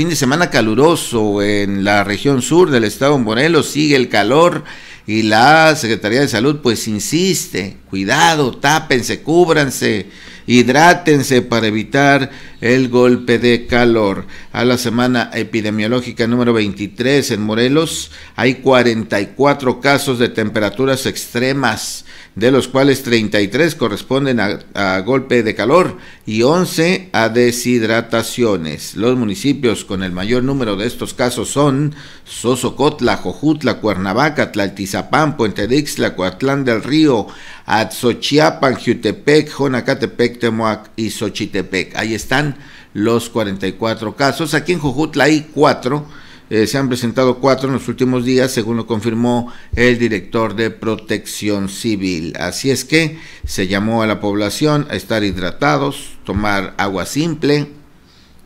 fin de semana caluroso en la región sur del estado de Morelos, sigue el calor y la Secretaría de Salud pues insiste, cuidado, tápense, cúbranse, hidrátense para evitar el golpe de calor. A la semana epidemiológica número 23 en Morelos hay 44 casos de temperaturas extremas, de los cuales 33 corresponden a, golpe de calor y 11 a deshidrataciones. Los municipios con el mayor número de estos casos son Sosocotla, Jojutla, Cuernavaca, Tlaltizapán, Puente Dixla, Coatlán del Río, Atzochiapan, Jutepec, Jonacatepec, Temoac y Xochitepec. Ahí están los 44 casos. Aquí en Jojutla hay cuatro. Eh, se han presentado cuatro en los últimos días, según lo confirmó el director de Protección Civil. Así es que se llamó a la población a estar hidratados, tomar agua simple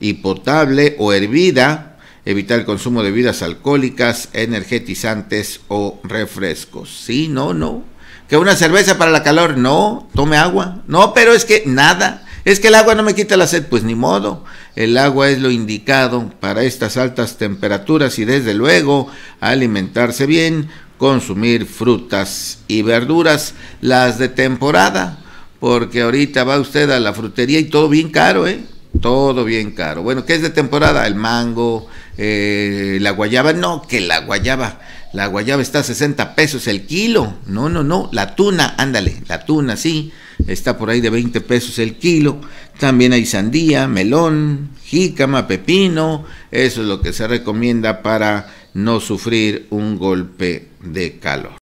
y potable o hervida, evitar el consumo de bebidas alcohólicas, energetizantes o refrescos. Sí, no, no. Que una cerveza para la calor, no, tome agua. No, pero es que nada es que el agua no me quita la sed, pues ni modo. El agua es lo indicado para estas altas temperaturas y desde luego alimentarse bien, consumir frutas y verduras, las de temporada, porque ahorita va usted a la frutería y todo bien caro, ¿eh? Todo bien caro. Bueno, ¿qué es de temporada? El mango, eh, la guayaba. No, que la guayaba. La guayaba está a 60 pesos el kilo. No, no, no. La tuna, ándale, la tuna, sí está por ahí de 20 pesos el kilo. También hay sandía, melón, jícama, pepino. Eso es lo que se recomienda para no sufrir un golpe de calor.